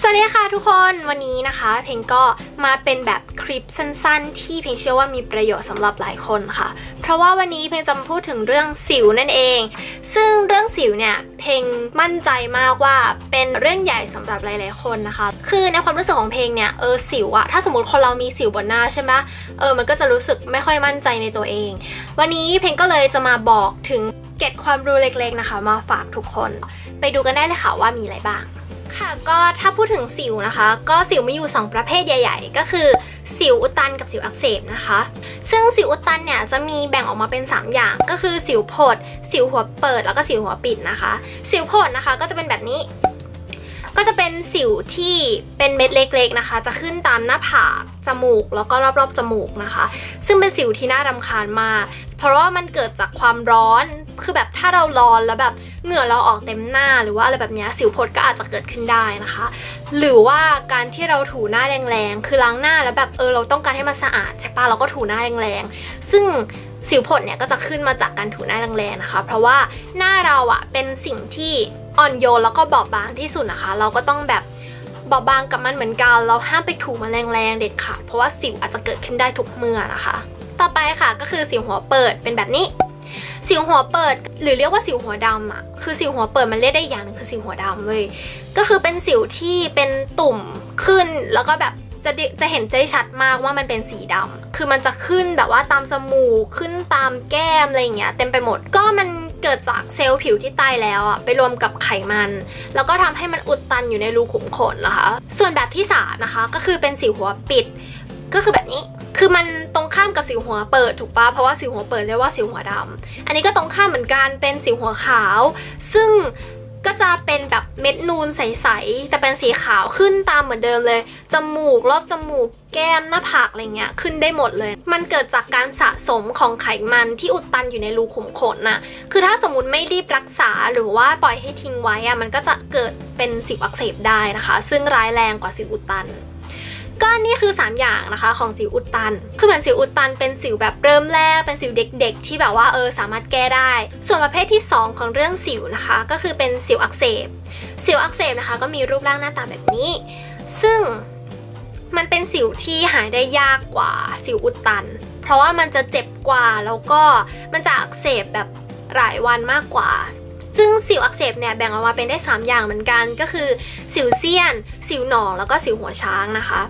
สวัสดีค่ะทุกคนวันนี้นะคะ เพลงก็มาเป็นแบบคลิปสั้นๆ ที่เพลงเชื่อว่ามีประโยชน์สำหรับหลายคนค่ะ เพราะว่าวันนี้เพลงจะมาพูดถึงเรื่องสิวนั่นเอง ซึ่งเรื่องสิวเนี่ยเพลงมั่นใจมากว่าเป็นเรื่องใหญ่สำหรับหลาย ๆ คนนะคะ คือในความรู้สึกของเพลงเนี่ยเออสิวอะถ้าสมมติคนเรามีสิวบนหน้าใช่ไหมเออมันก็จะรู้สึกไม่ค่อยมั่นใจในตัวเอง วันนี้เพลงก็เลยจะมาบอกถึงเก็ตความรู้เล็ก ๆ นะคะ มาฝากทุกคน ไปดูกันได้เลยค่ะว่ามีอะไรบ้าง ค่ะก็ถ้าพูดถึงสิวนะคะ ก็สิวมีอยู่ 2 ประเภทใหญ่ ๆ ก็คือสิวอุดตันกับสิวอักเสบนะคะ ซึ่งสิวอุดตันเนี่ยจะมีแบ่งออกมาเป็น 3 อย่าง ก็คือสิวผดสิวหัวเปิดแล้วก็สิวหัวปิดนะคะ สิวผดนะคะก็จะเป็นแบบนี้ ก็จะเป็นสิวที่เป็นเม็ดเล็กๆนะคะ จะขึ้นตามหน้าผากจมูกแล้วก็รอบๆจมูกนะคะ ซึ่งเป็นสิวที่น่ารำคาญมากเพราะว่ามันเกิดจากความร้อน คือแบบถ้าเราร้อนแล้วแบบเหงื่อเราออกเต็มหน้าหรือว่าอะไรแบบนี้สิวพดก็อาจจะเกิดขึ้นได้นะคะ หรือว่าการที่เราถูหน้าแรงๆ คือล้างหน้าแล้วแบบเออเราต้องการให้มันสะอาดใช่ปะเราก็ถูหน้าแรงๆ ซึ่ง สิวผดเนี่ยก็จะขึ้นมาจากการถูหน้าแรงๆนะคะ เพราะว่าหน้าเราอะเป็นสิ่งที่อ่อนโยนแล้วก็บอบบางที่สุดนะคะ เราก็ต้องแบบบอบบางกับมันเหมือนกัน เราห้ามไปถูมันแรงๆเด็ดขาดเพราะว่าสิวอาจจะเกิดขึ้นได้ทุกเมื่อนะคะ ต่อไปค่ะก็คือสิวหัวเปิดเป็นแบบนี้ สิวหัวเปิด หรือเรียกว่าสิวหัวดำอะคือสิวหัวเปิดมันเรียกได้อย่างหนึงคือสิวหัวดำเลยก็คือเป็นสิวที่เป็นตุ่มขึ้นแล้วก็แบบ จะจะเห็นใจชัดมากว่ามันเป็นสีดำคือมันจะขึ้นแบบว่าตามจมูกขึ้นตามแก้มอะไรอย่างเงี้ยเต็มไปหมด ก็มันเกิดจากเซลล์ผิวที่ตายแล้วอะไปรวมกับไขมัน แล้วก็ทำให้มันอุดตันอยู่ในรูขุมขนนะคะ ส่วนแบบที่สามนะคะ ก็คือเป็นสิวหัวปิด ก็คือแบบนี้คือมันตรงข้ามกับสิวหัวเปิดถูกปะเพราะว่าสิวหัวเปิดเรียกว่าสิวหัวดำอันนี้ก็ตรงข้ามเหมือนกันเป็นสิวหัวขาว ซึ่ง ก็จะเป็นแบบเม็ดนูนใสๆ แต่เป็นสีขาวขึ้นตามเหมือนเดิมเลย จมูกรอบจมูกแก้มหน้าผากอะไรเงี้ยขึ้นได้หมดเลย มันเกิดจากการสะสมของไขมันที่อุดตันอยู่ในรูขุมขนน่ะ คือถ้าสมมติไม่รีบรักษาหรือว่าปล่อยให้ทิ้งไว้อะมันก็จะเกิดเป็นสิวอักเสบได้นะคะ ซึ่งร้ายแรงกว่าสิวอุดตัน ก็นี่คือ 3 อย่างนะคะของสิวอุดตัน คือเหมือนสิวอุดตันเป็นสิวแบบเริ่มแรก เป็นสิวเด็ก ๆ ที่แบบว่าเออสามารถแก้ได้ ส่วนประเภทที่ 2 ของเรื่องสิวนะคะ ก็คือเป็นสิวอักเสบ สิวอักเสบนะคะ ก็มีรูปร่างหน้าตาแบบนี้ ซึ่งมันเป็นสิวที่หายได้ยากกว่าสิวอุดตัน เพราะว่ามันจะเจ็บกว่าแล้วก็มันจะอักเสบแบบหลายวันมากกว่า ซึ่งสิวอักเสบเนี่ยแบ่งออกมาเป็นได้ 3 อย่างเหมือนกัน ก็คือ สิวเซียน สิวหนองแล้วก็สิวหัวช้างนะคะ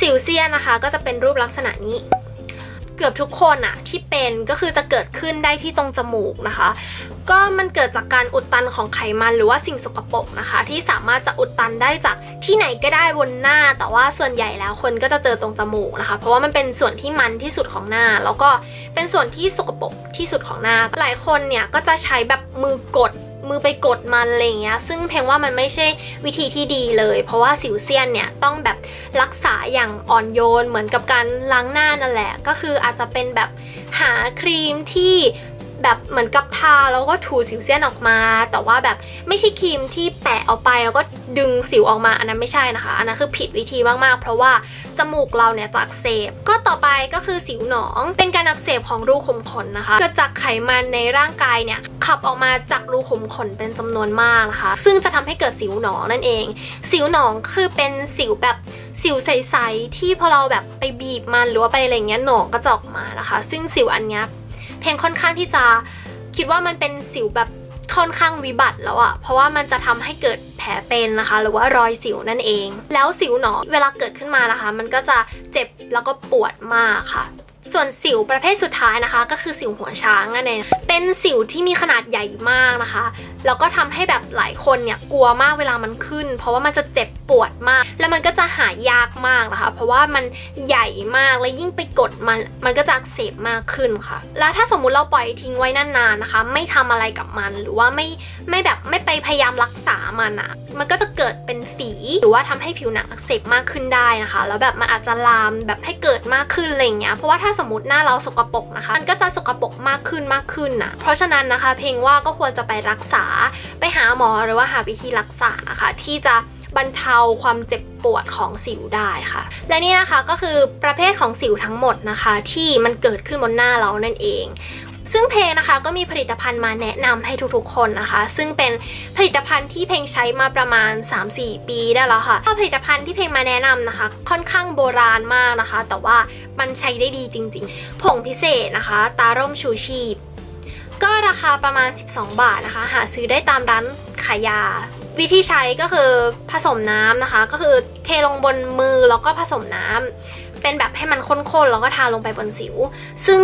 สิวเซียนนะคะก็จะเป็นรูปลักษณะนี้ เกือบทุกคนอะที่เป็นก็คือจะเกิดขึ้นได้ที่ตรงจมูกนะคะ ก็มันเกิดจากการอุดตันของไขมันหรือว่าสิ่งสกปรกนะคะ ที่สามารถจะอุดตันได้จากที่ไหนก็ได้บนหน้า แต่ว่าส่วนใหญ่แล้วคนก็จะเจอตรงจมูกนะคะ เพราะว่ามันเป็นส่วนที่มันที่สุดของหน้า แล้วก็เป็นส่วนที่สกปรกที่สุดของหน้า หลายคนเนี่ยก็จะใช้แบบมือกด มือไปกดมันอะไรเงี้ย ซึ่งเพลงว่ามันไม่ใช่วิธีที่ดีเลย เพราะว่าสิวเซียนเนี่ยต้องแบบรักษาอย่างอ่อนโยนเหมือนกับการล้างหน้านั่นแหละ ก็คืออาจจะเป็นแบบหาครีมที่ แบบเหมือนกับทาแล้วก็ถูสิวเซียนออกมา แต่ว่าแบบไม่ใช่ครีมที่แปะเอาไปแล้วก็ดึงสิวออกมาอันนั้นไม่ใช่นะคะ อันนั้นคือผิดวิธีมากๆ เพราะว่าจมูกเราเนี่ยจะอักเสบก็ต่อไปก็คือสิวหนอง เป็นการอักเสบของรูขุมขนนะคะเกิดจากไขมันในร่างกายเนี่ยขับออกมาจากรูขุมขนเป็นจำนวนมากนะคะ ซึ่งจะทำให้เกิดสิวหนองนั่นเอง สิวหนองคือเป็นสิวแบบสิวใสๆที่พอเราแบบไปบีบมันหรือว่าไปอะไรเงี้ยหนองก็จะออกมานะคะ ซึ่งสิวอันเนี้ย เพลงค่อนข้างที่จะคิดว่ามันเป็นสิวแบบค่อนข้างวิบัติแล้วอะเพราะว่ามันจะทำให้เกิดแผลเป็นนะคะ หรือว่ารอยสิวนั่นเอง แล้วสิวหนอเวลาเกิดขึ้นมานะคะ มันก็จะเจ็บแล้วก็ปวดมากค่ะ ส่วนสิวประเภทสุดท้ายนะคะ ก็คือสิวหัวช้างนั่นเองเป็นสิวที่มีขนาดใหญ่มากนะคะแล้วก็ทำให้แบบหลายคนเนี่ยกลัวมากเวลามันขึ้น เพราะว่ามันจะเจ็บปวดมาก แล้วมันก็จะหายากมากนะคะ เพราะว่ามันใหญ่มากและยิ่งไปกดมันมันก็จะอักเสบมากขึ้นค่ะ แล้วถ้าสมมุติเราปล่อยทิ้งไว้นานๆนะคะ ไม่ทำอะไรกับมันหรือว่าไม่ไม่แบบไม่ไปพยายามรักษามันอะมันก็จะเกิดเป็นฝีหรือว่าทำให้ผิวหนังอักเสบมากขึ้นได้นะคะ แล้วแบบมันอาจจะลามแบบให้เกิดมากขึ้นอะไรเงี้ยเพราะว่าถ้าสมมติหน้าเราสกปรกนะคะ มันก็จะสกปรกมากขึ้นมากขึ้นนะเพราะฉะนั้นนะคะ เพลงว่าก็ควรจะไปรักษาไปหาหมอหรือว่าหาวิธีรักษานะคะ ที่จะบรรเทาความเจ็บปวดของสิวได้ค่ะ และนี่นะคะก็คือประเภทของสิวทั้งหมดนะคะ ที่มันเกิดขึ้นบนหน้าเรานั่นเอง ซึ่งเพลงนะคะก็มีผลิตภัณฑ์มาแนะนำให้ทุกๆคนนะคะ ซึ่งเป็นผลิตภัณฑ์ที่เพลงใช้มาประมาณ 3-4 ปีได้แล้วค่ะผลิตภัณฑ์ที่เพลงมาแนะนำนะคะ ค่อนข้างโบราณมากนะคะ แต่ว่ามันใช้ได้ดีจริงๆ ผงพิเศษนะคะ ตาร่มชูชีพ ก็ราคาประมาณ 12 บาทนะคะ หาซื้อได้ตามร้านขายยาวิธีใช้ก็คือผสมน้ำนะคะ ก็คือเทลงบนมือแล้วก็ผสมน้ำเป็นแบบให้มันข้นๆแล้วก็ทาลงไปบนสิว ซึ่ง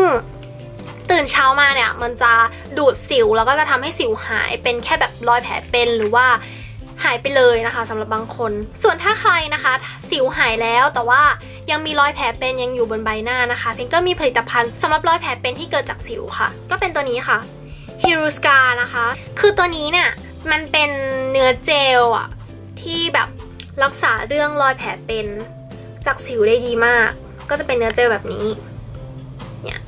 ตื่นเช้ามาเนี่ยมันจะดูดสิวแล้วก็จะทำให้สิวหายเป็นแค่แบบรอยแผลเป็นหรือว่าหายไปเลยนะคะสำหรับบางคน ส่วนถ้าใครนะคะ สิวหายแล้วแต่ว่ายังมีรอยแผลเป็นยังอยู่บนใบหน้านะคะเพนก็มีผลิตภัณฑ์สำหรับรอยแผลเป็นที่เกิดจากสิวค่ะ ก็เป็นตัวนี้ค่ะ h i r u s c a นะคะ คือตัวนี้เนี่ยมันเป็นเนื้อเจลอะที่แบบรักษาเรื่องรอยแผลเป็นจากสิวได้ดีมาก ก็จะเป็นเนื้อเจลแบบนี้เนี่ย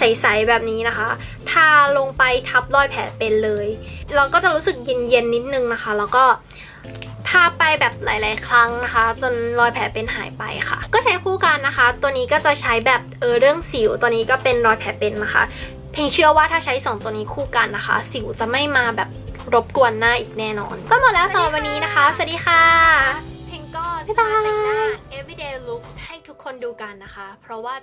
ใสๆแบบนี้นะคะ ทาลงไปทับรอยแผลเป็นเลย เราก็จะรู้สึกเย็นๆนิดนึงนะคะ แล้วก็ทาไปแบบหลาย ๆ ครั้งนะคะ จนรอยแผลเป็นหายไปค่ะ ก็ใช้คู่กันนะคะ ตัวนี้ก็จะใช้แบบเออเรื่องสิว ตัวนี้ก็เป็นรอยแผลเป็นนะคะ เพลงเชื่อว่าถ้าใช้ 2 ตัวนี้คู่กันนะคะ สิวจะไม่มาแบบรบกวนหน้าอีกแน่นอน ก็หมดแล้วสำหรับวันนี้นะคะ สวัสดีค่ะ เพลงก็จะแต่งหน้า everyday look ให้ทุกคนดูกันนะคะ เพราะว่า